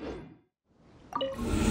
you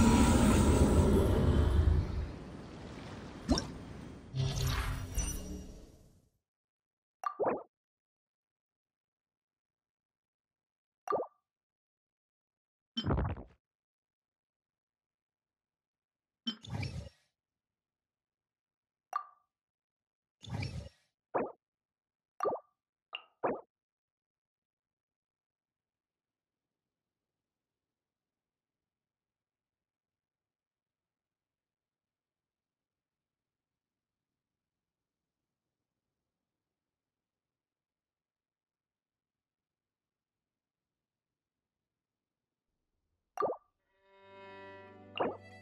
you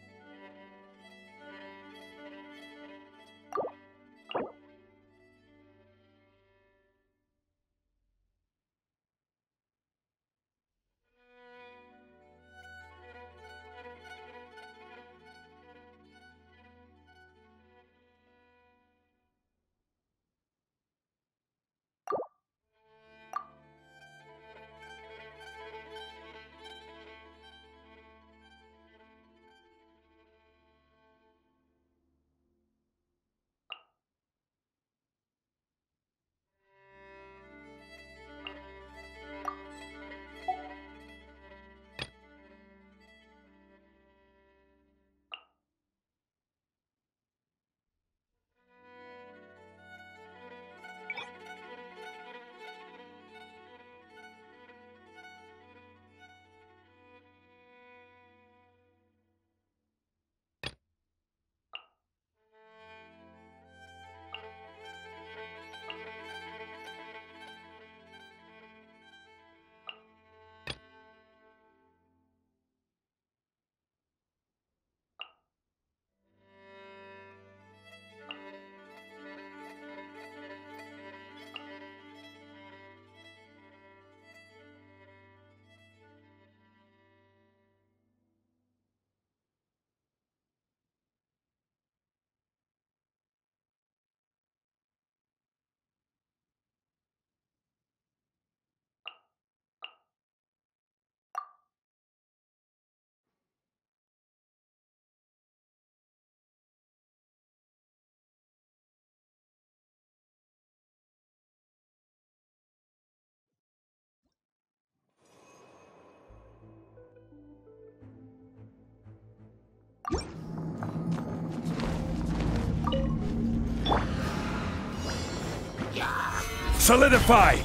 Solidify!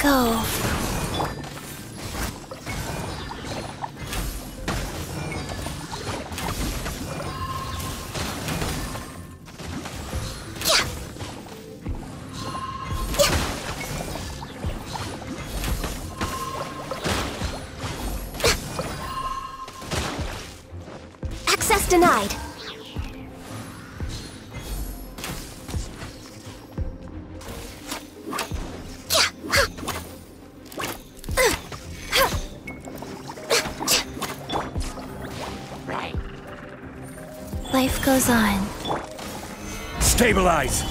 Go. Access denied. Goes on. Stabilize!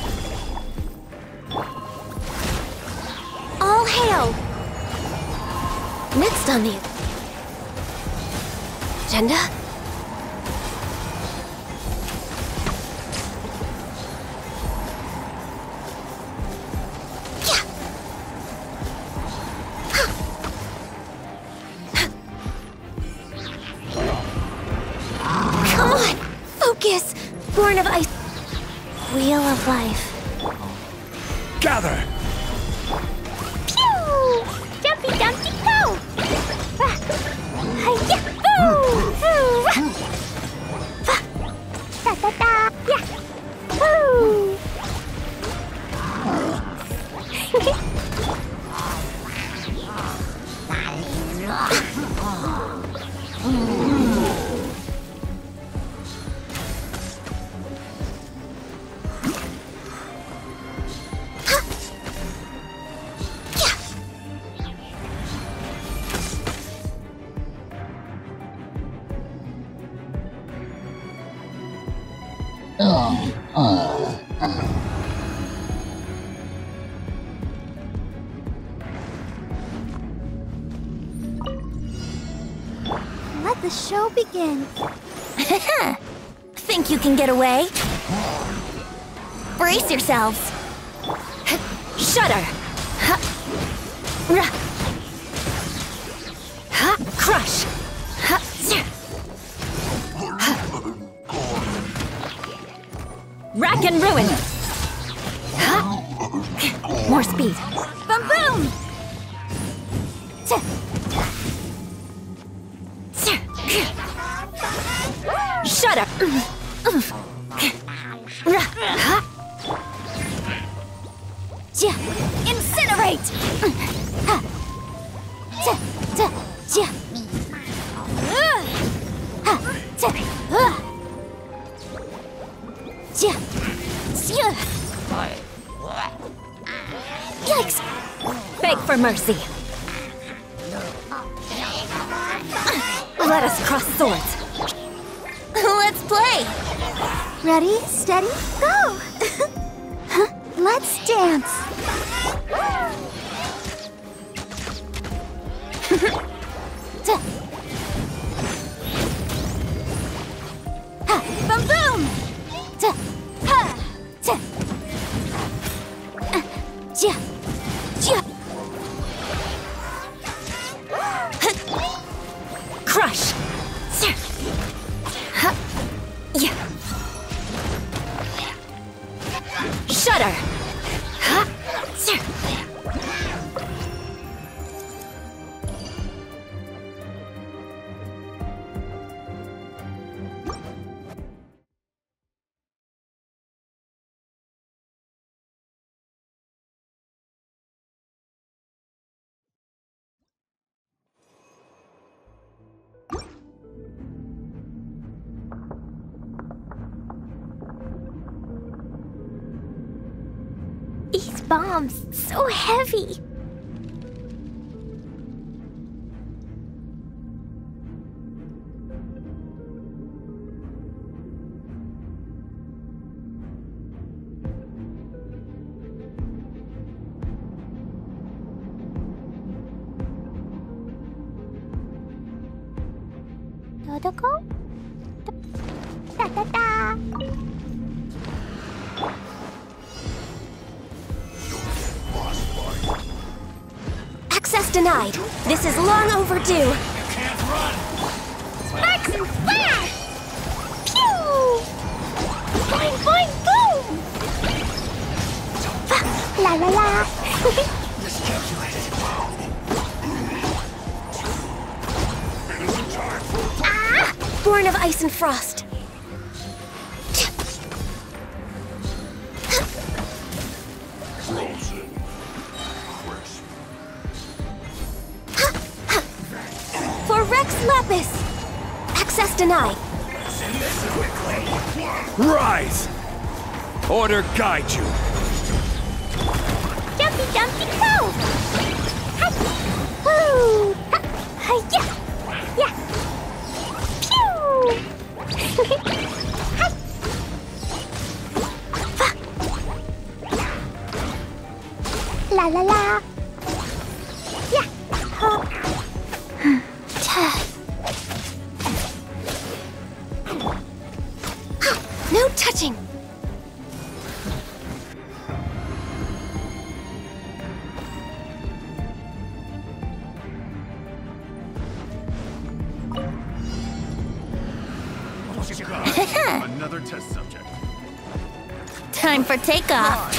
All hail! Next on the agenda? Begin. Think you can get away? Brace yourselves. Shudder. go! Let's dance. Ha! Boom boom! Ta. Ha! Ta. So heavy. Denied. This is long overdue. Sparks and flash! Pew! Boing, boing, boom! Ah, La la la! Ah! Born of ice and frost. Order guide you. For takeoff.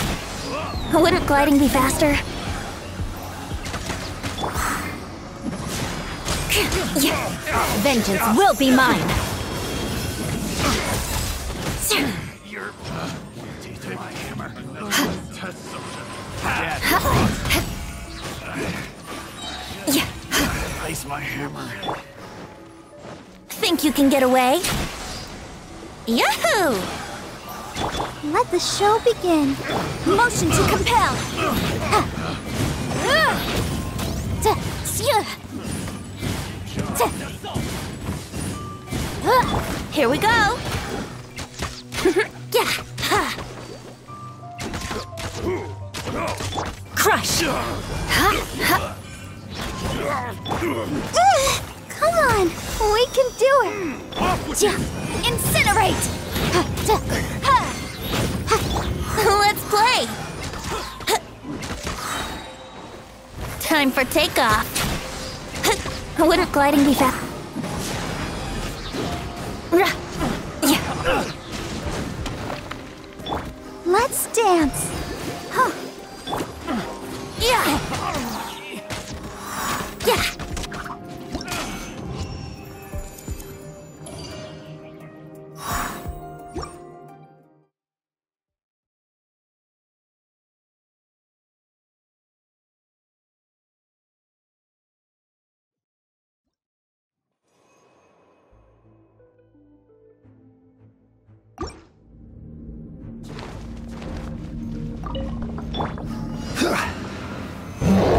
Wouldn't gliding be faster? Vengeance will be mine. You're. My hammer. Test subject. Place my hammer. Think you can get away? Yahoo! Let the show begin. Motion to compel. Ta! Sia! Ta! Here we go. yeah. Ha. Crush. Ha. Ha. Come on, we can do it! Off Time for takeoff. Wouldn't gliding be fast?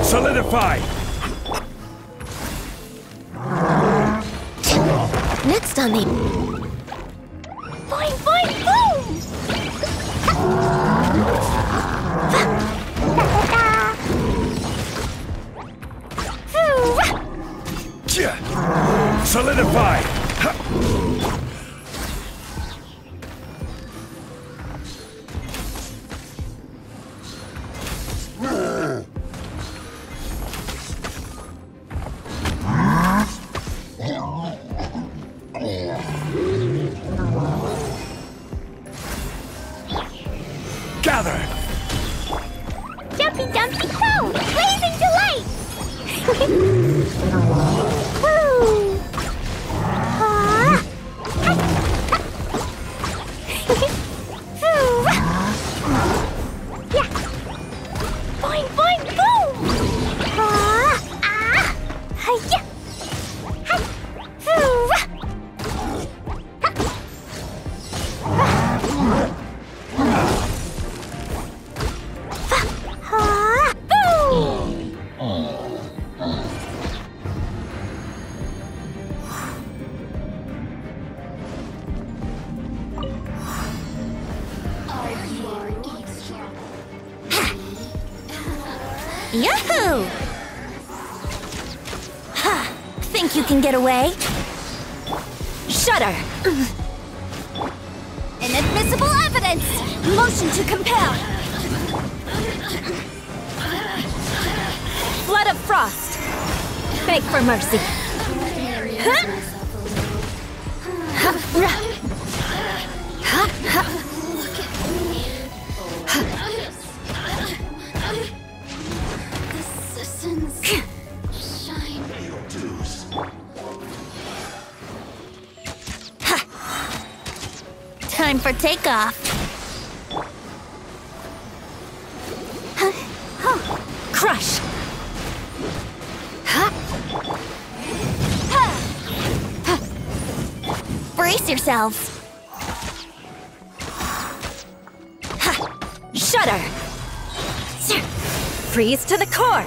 Solidify! Next on the. Boing, boing, boom! Solidify! Yahoo! Ha! Think you can get away? Shudder! Inadmissible evidence! Motion to compel! Flood of frost! Beg for mercy! Huh? Time for takeoff. Crush. Brace yourselves. Shudder. Freeze to the core.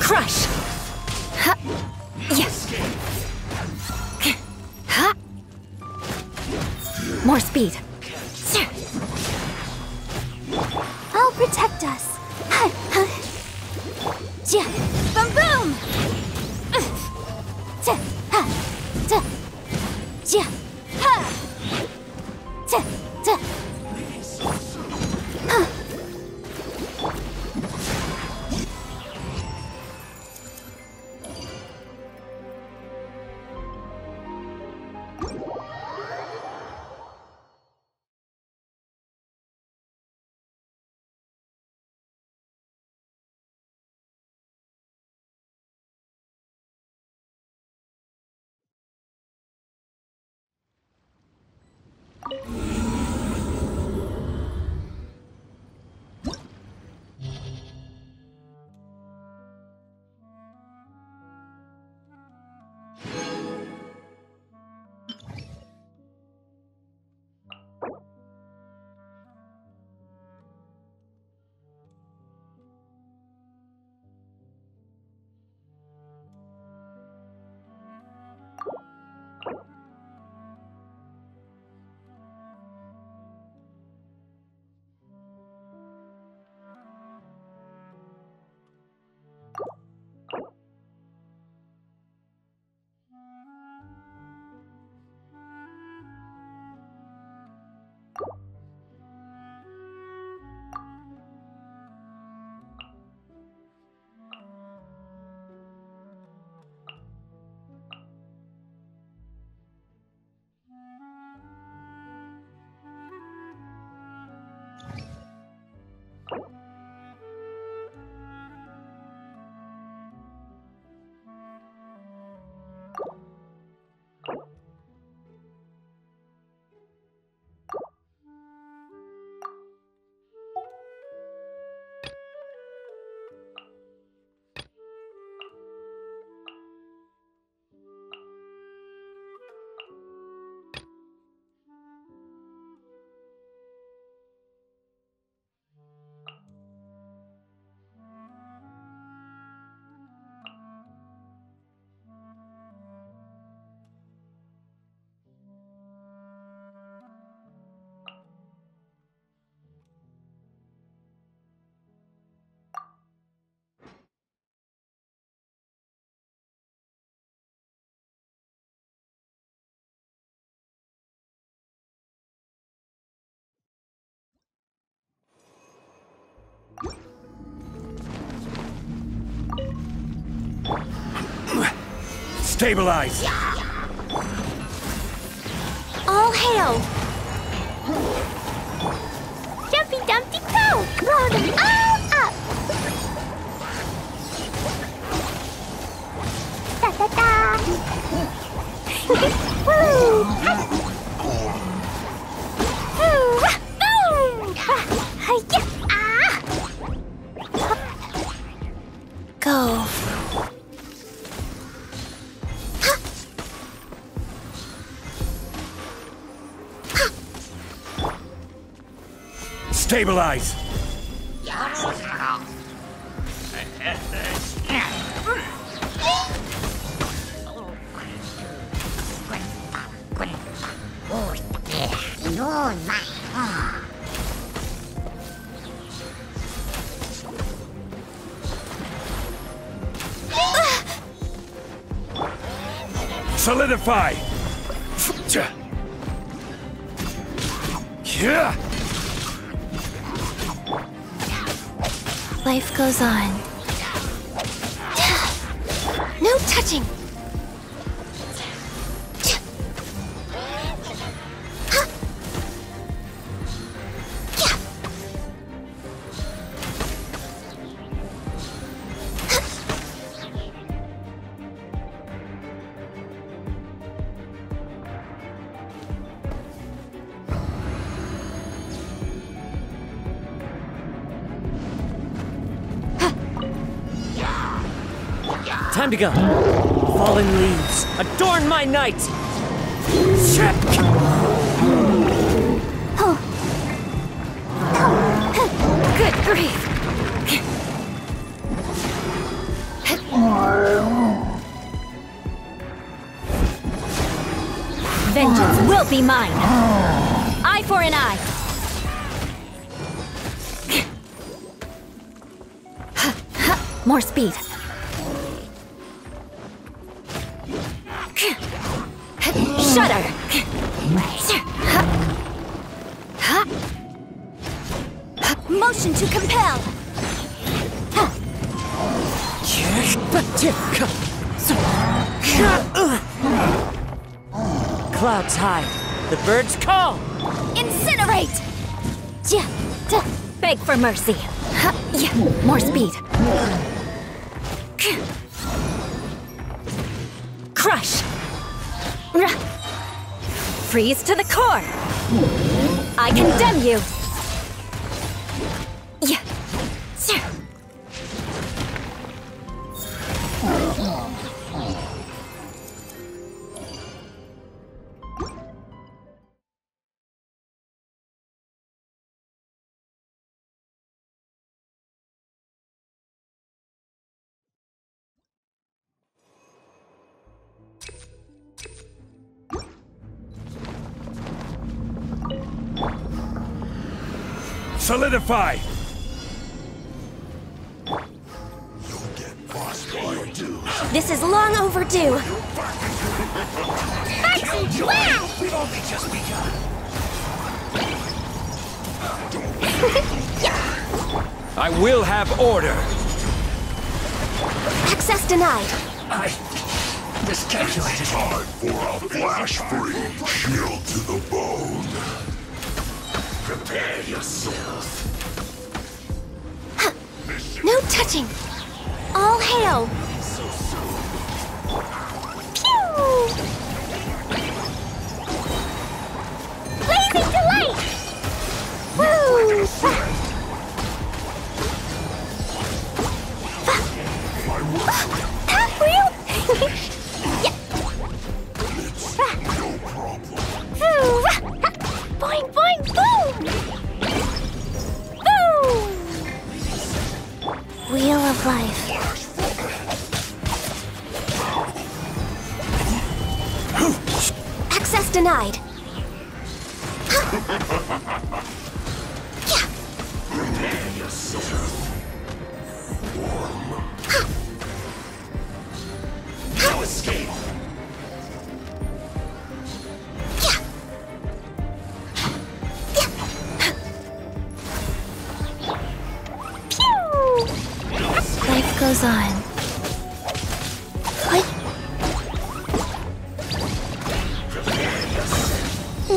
Crush. Ha, Stabilize! All hail! Jumpy Dumpty go! Blow them all up! Da da da! Woo! Woo! Boom! Hi-ya! Ah! Stabilize! Solidify! Goes on. Time to go. Fallen leaves, adorn my night! Good grief! Vengeance will be mine! Eye for an eye! More speed! Clouds hide, the birds call! Incinerate! Yeah. Beg for mercy. Yeah, more speed. Crush! Freeze to the core! I condemn you! Solidify! This is long overdue. Foxy Blast! I will have order! Access denied. I miscalculated. Time for a flash freeze. Shield to the bone. Prepare yourself. No touching. All hail. Pew! Blazing delight! Woo!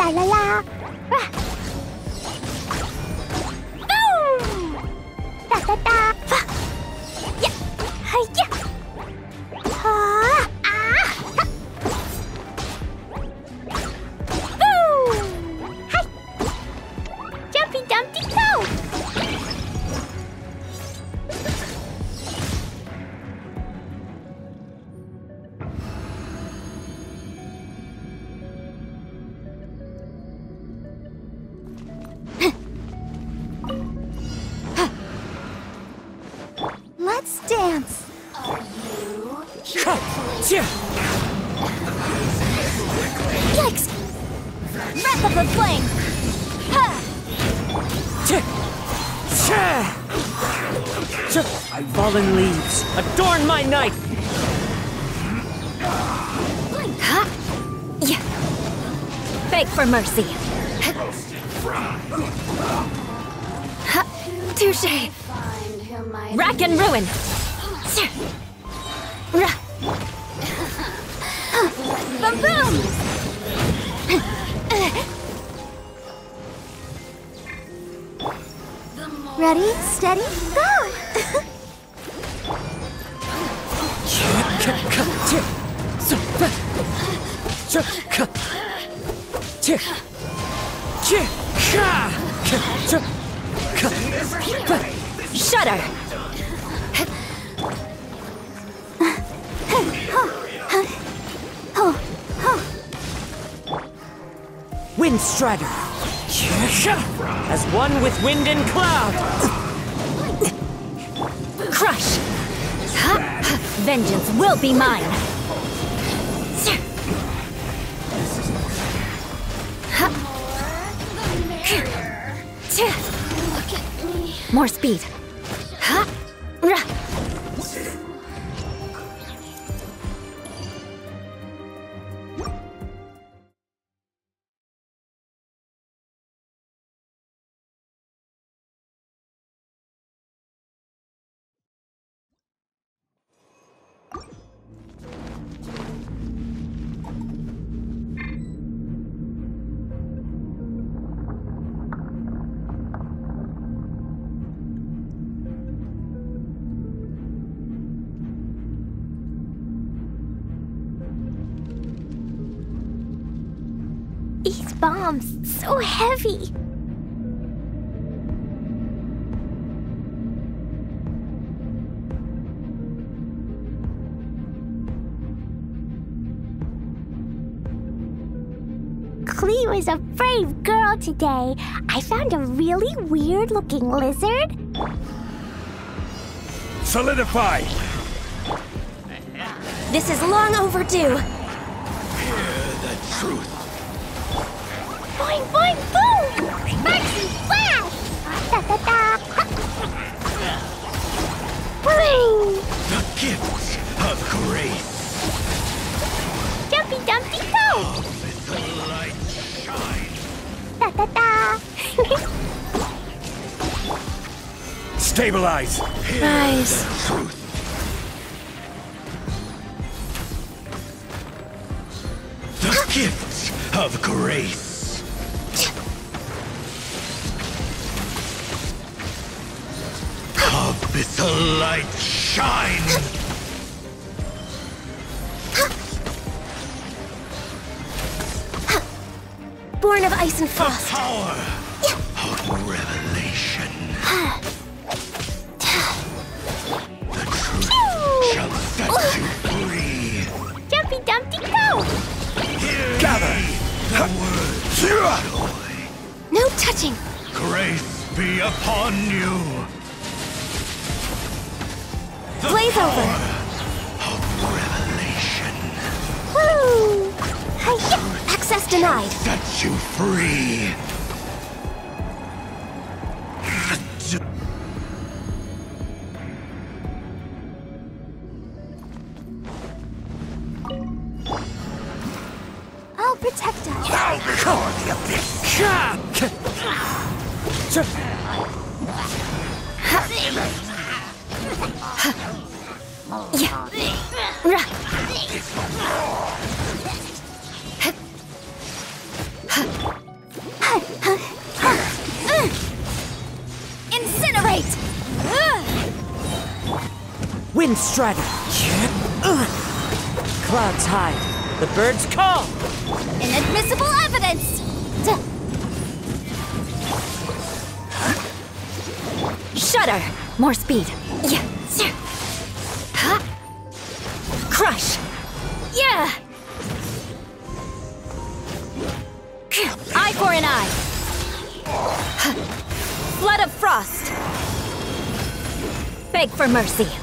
La la la. Rah. Boom. Da da da. Ha. Yeah. Hi-ya. Ha. Mercy. Shudder! Wind Strider! As one with wind and cloud! Crush! Vengeance will be mine! More speed! So heavy. Klee was a brave girl today. I found a really weird looking lizard. Solidify! This is long overdue! Hear The truth. Boing, boing, boom! Sparks and flash! Da da da! Boing! The gifts of grace. Jumpy Dumpty go! Let the light shine. Da da da! Stabilize! Rise. The truth. The gifts of grace. Of the light shine. Born of ice and The frost. power of revelation. The truth shall set you free. Jumpy Dumpty go! Hear Gather. the word joy. No touching! Grace be upon you. Blaze over. revelation Woo! Access denied! set you free. Strider. Clouds hide. The birds call. Inadmissible evidence! Shudder! More speed. Yeah. Huh. Crush! Yeah! Eye for an eye! Flood of frost! Beg for mercy.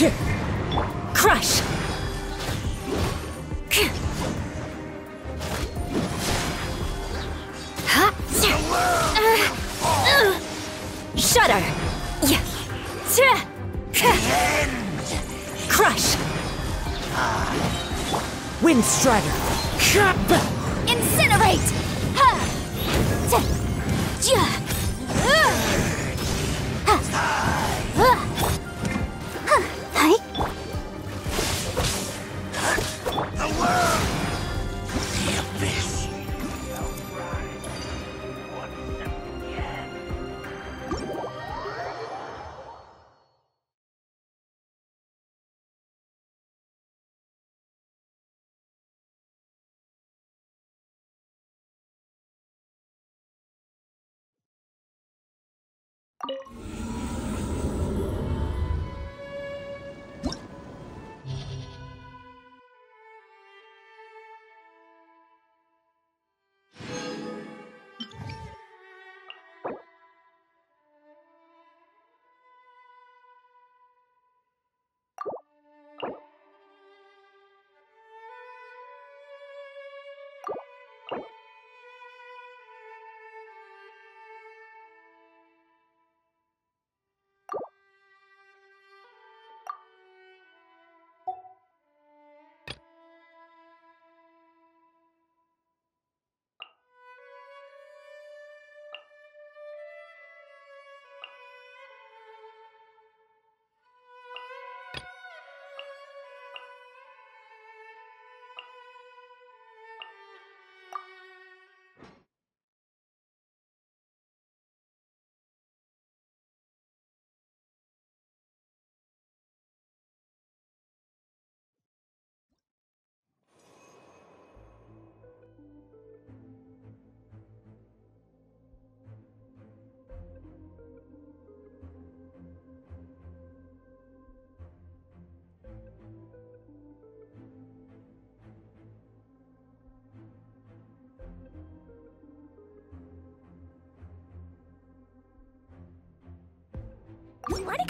Crush! Uh, uh. Shudder! Crush! Wind Strider! Incinerate! you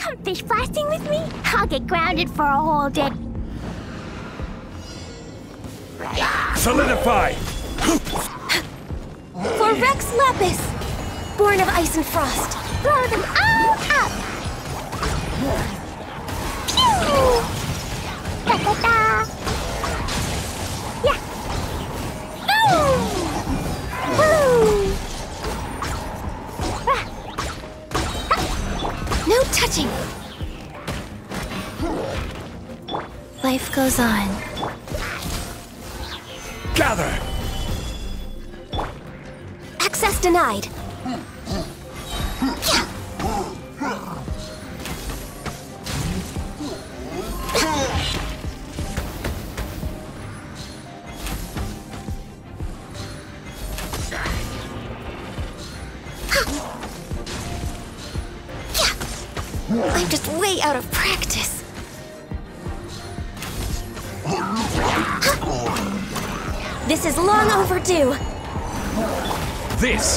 come fish blasting with me? I'll get grounded for a whole day. Solidify! For Rex Lapis! Born of ice and frost. Blow them all up. Pew! Da da da. Yeah. Boom! Woo! Touching! Life goes on. Gather! Access denied.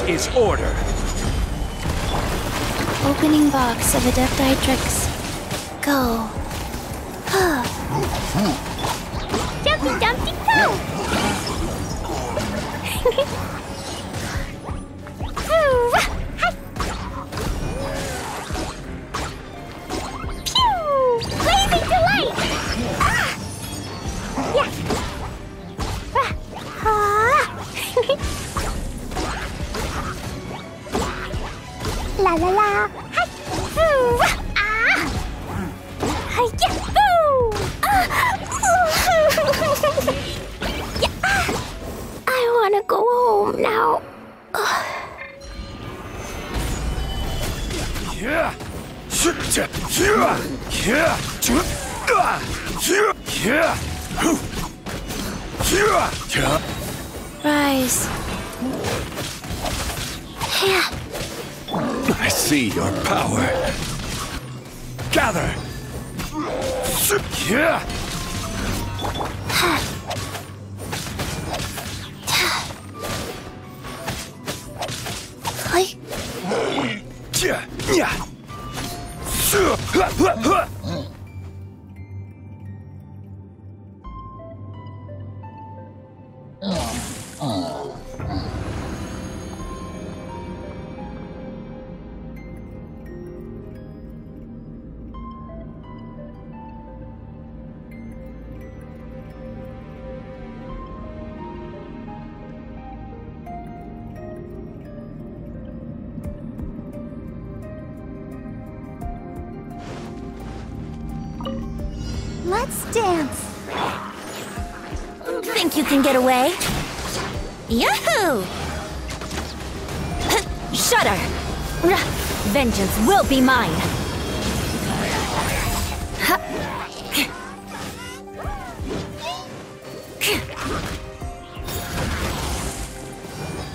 Is order. Opening box of Adepti Tricks. Go. La la la. Hi. Ooh. Ah. Hi. Yeah. Ah. Yeah. Ah. I want to go home now. Yeah. Yeah. Ah. Yeah. Yeah. Yeah. Yeah. Rise. See your power. Gather. Yeah. Vengeance will be mine!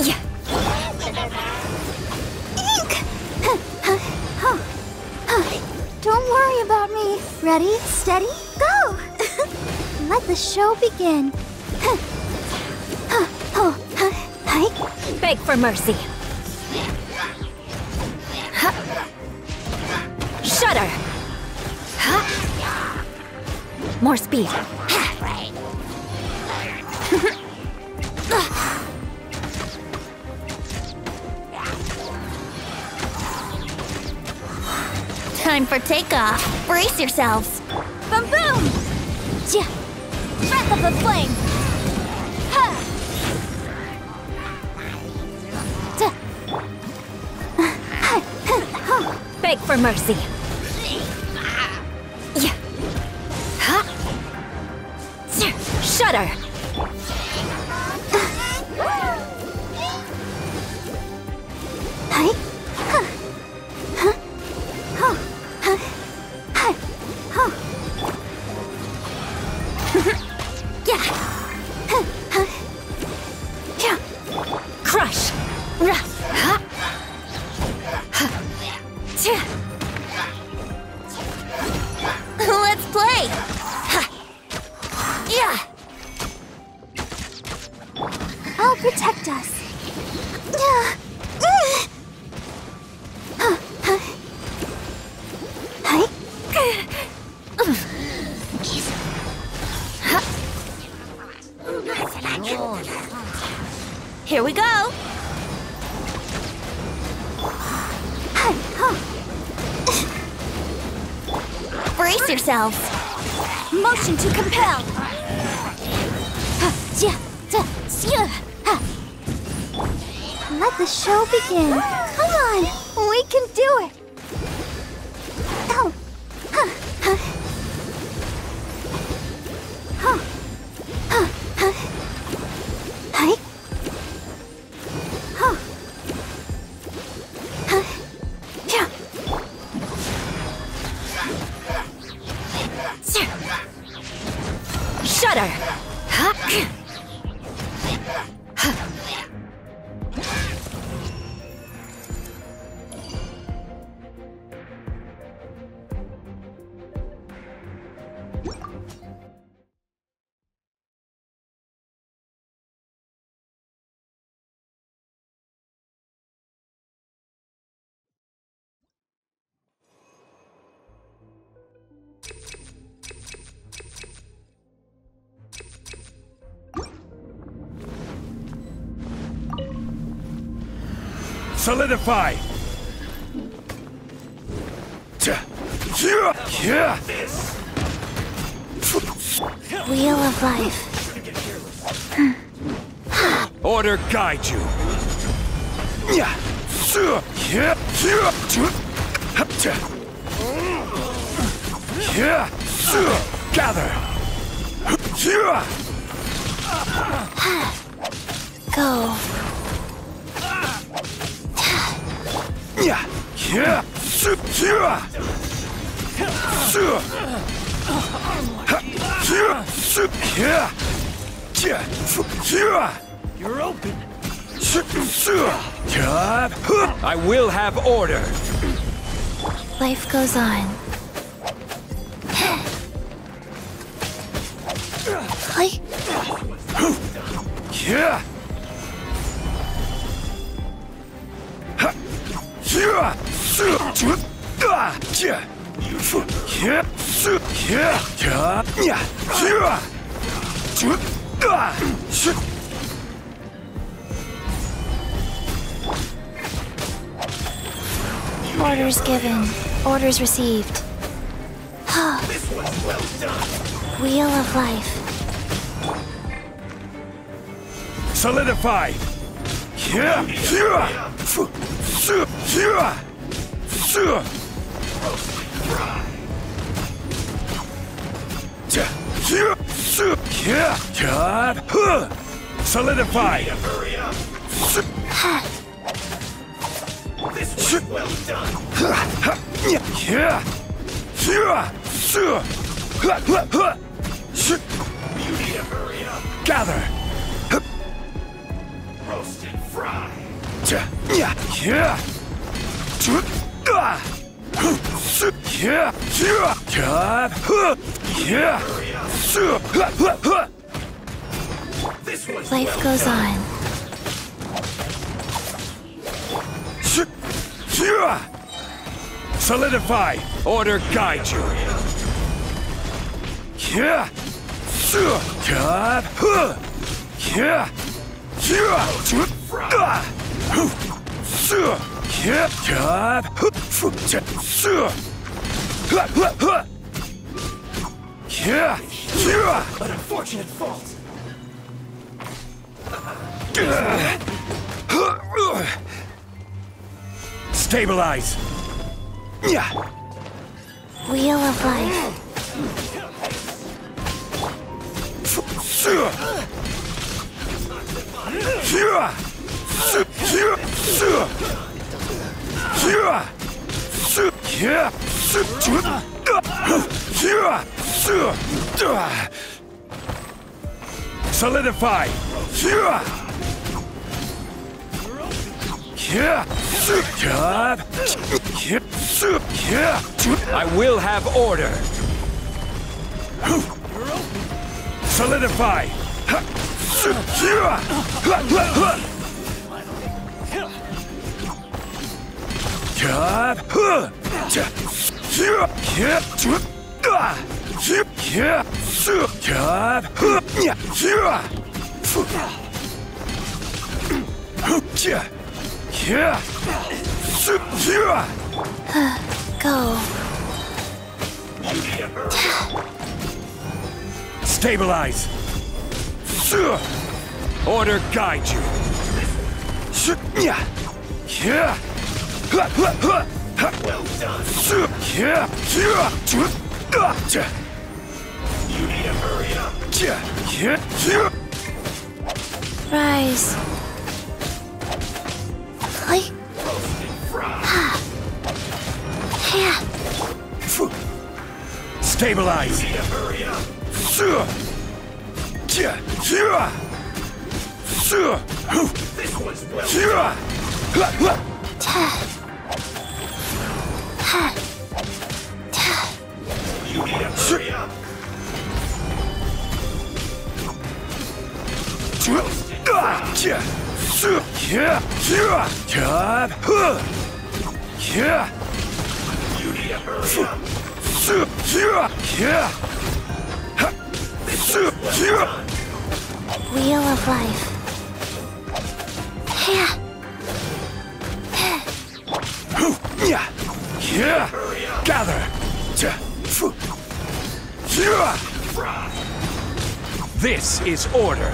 Yeah. Don't worry about me. Ready, steady, go! Let the show begin. Beg for mercy. More speed. Time for takeoff. Brace yourselves. Boom boom! Yeah. Breath of the flame. Beg for mercy. Show Solidify! Tja, yeah, yeah. Wheel of life. Order guide you. Yeah, sure, yeah, yeah, tja, ha, tja. Yeah, sure, gather. Yeah, Go. yeah, yeah, sure, yeah. Sure. Ha, yeah, sure, yeah. Yeah, yeah. You're open. I will have order. Life goes on. Hi. Yeah. Orders given. Orders received. Wheel of life. Solidify. Yeah. Yeah. Fu. Su. Yeah. Yeah. Yeah. Su. Yeah. Yeah. Huh. Solidify. Su. Yeah, yeah, yeah, sure. Ha, ha, ha. Sh- Gather. Roast and fry. Yeah, yeah. Yeah, yeah, yeah, yeah. Life goes on. Solidify. Order guide you. Yeah. Yeah. Huh. Yeah. Yeah. Yeah. Yeah. Yeah. Yeah. An unfortunate fault. Stabilize. Yeah. Wheel of life. Solidify. I will have order. Solidify! Hira! Go. Stabilize! Order guide you. Yeah. Well done. You need to hurry up. Rise. Hi. Yeah. Stabilize. Sure. Yeah. Yeah. Sure. Huh. Yeah. Ha, ha. Wheel of life. Yeah. Gather. This is order.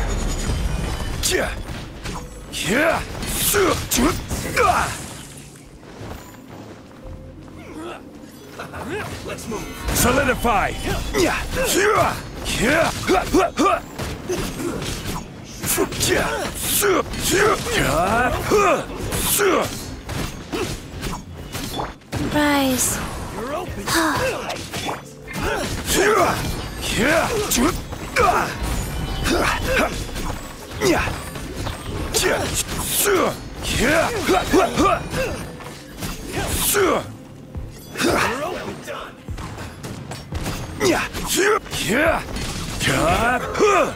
Let's move. Solidify. Yeah. Yeah. Yeah. Ha, ha, ha. Yeah. Su. Yeah. Yeah. Ha. Su. Rise. Yeah. Yeah. Ju. Ha, ha. Yeah. Yeah. Su. Yeah. Ha, ha, ha. Su. Yeah. Yeah. Yeah. Yeah. Huh.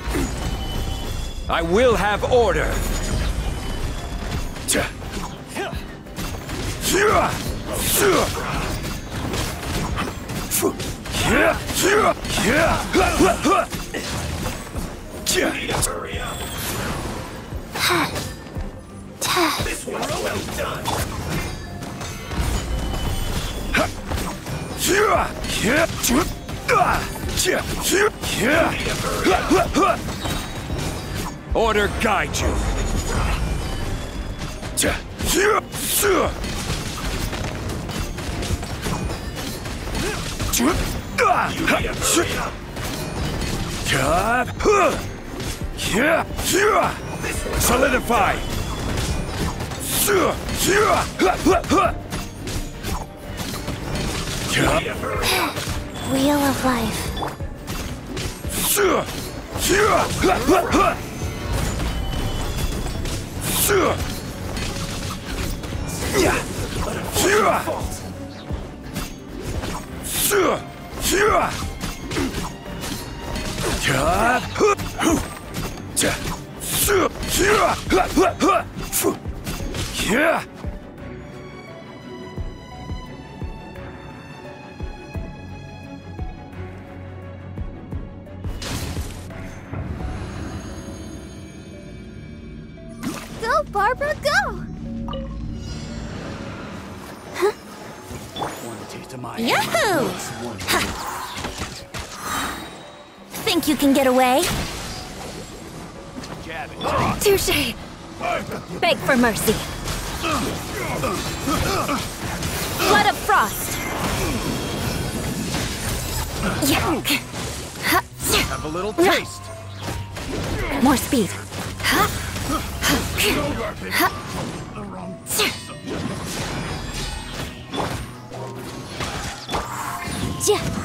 I will have order. Yeah. Yeah. Yeah. Ha, ha, ha. Order guide you. Solidify. Wheel of life. Yeah. Yeah. Yahoo! Ha. Think you can get away? Touche! Beg for mercy. Blood of frost. Yeah. Have a little taste. More speed. Ha.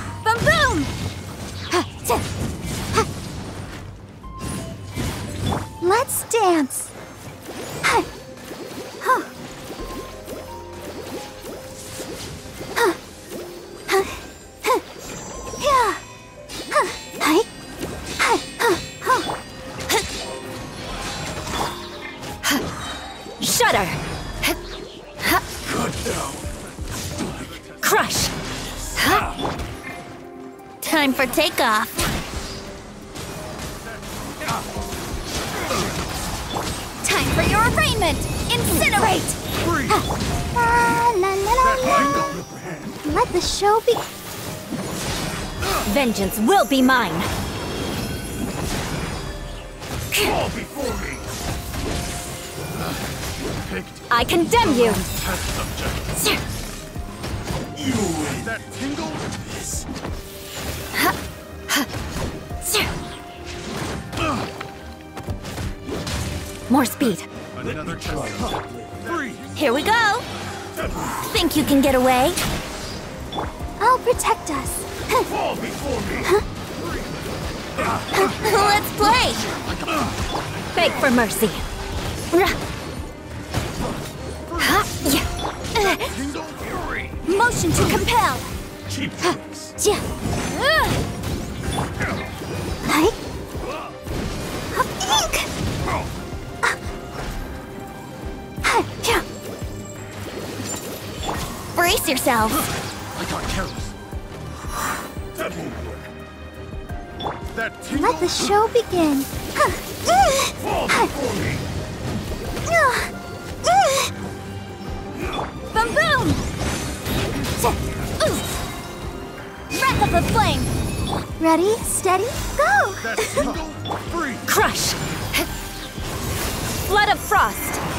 Vengeance will be mine! Fall before me. I condemn you! That tingle? More speed. Another test subject. Here we go! Think you can get away? I'll protect us. Fall before me. Let's play! Beg for mercy. Ha, yeah. Tingle fury. Motion to compel! Cheap tricks. Ja. Hi. Hup, ink. Hi, yeah. Brace yourselves! Let the show begin. Huh. Fall before me. Boom boom! Breath of the flame! Ready, steady, go! That's single, free. Crush! Flood of frost!